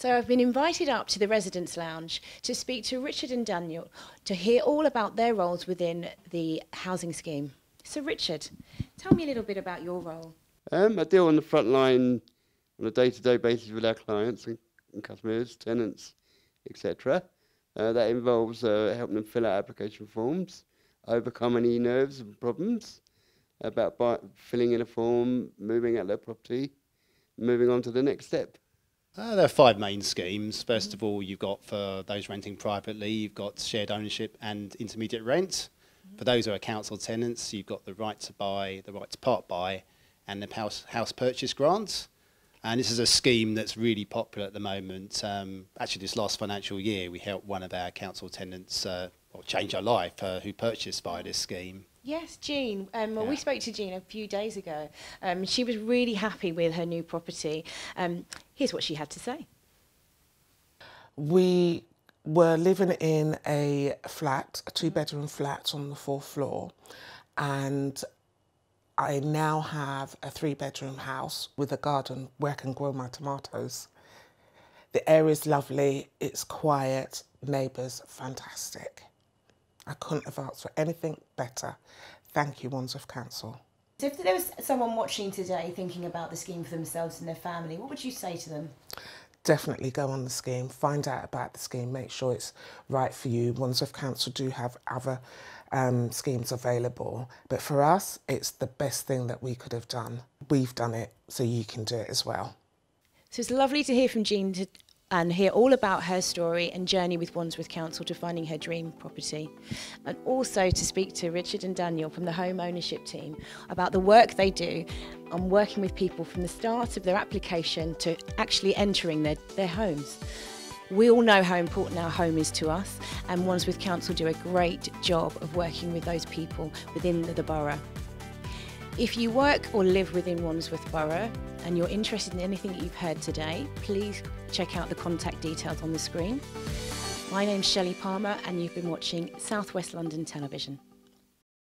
So I've been invited up to the Residence Lounge to speak to Richard and Daniel to hear all about their roles within the housing scheme. So Richard, tell me a little bit about your role. Um, I deal on the front line on a day-to-day basis with our clients and, and customers, tenants, etc. Uh, that involves uh, helping them fill out application forms, overcome any nerves and problems about filling in a form, moving out their property, moving on to the next step. Uh, there are five main schemes. First of all, you've got for those renting privately, you've got shared ownership and intermediate rent. For those who are council tenants, you've got the right to buy, the right to part buy, and the house, house purchase grant. And this is a scheme that's really popular at the moment. Um, actually, this last financial year, we helped one of our council tenants uh, change her life uh, who purchased via this scheme. Yes, Jean. Um, well, Yeah. We spoke to Jean a few days ago. Um, she was really happy with her new property. Um, here's what she had to say. We were living in a flat, a two bedroom flat on the fourth floor, and I now have a three bedroom house with a garden where I can grow my tomatoes. The area's lovely, it's quiet, neighbours fantastic. I couldn't have asked for anything better. Thank you, Wandsworth Council. So if there was someone watching today thinking about the scheme for themselves and their family, what would you say to them? definitely go on the scheme, find out about the scheme, make sure it's right for you. Wandsworth Council do have other um, schemes available, but for us, it's the best thing that we could have done. We've done it, so you can do it as well. So it's lovely to hear from Jean to, and hear all about her story and journey with Wandsworth Council to finding her dream property. And also to speak to Richard and Daniel from the home ownership team about the work they do on working with people from the start of their application to actually entering their, their homes. We all know how important our home is to us, and Wandsworth Council do a great job of working with those people within the, the borough. If you work or live within Wandsworth Borough and you're interested in anything that you've heard today, please check out the contact details on the screen. My name's Shelley Palmer and you've been watching South West London Television.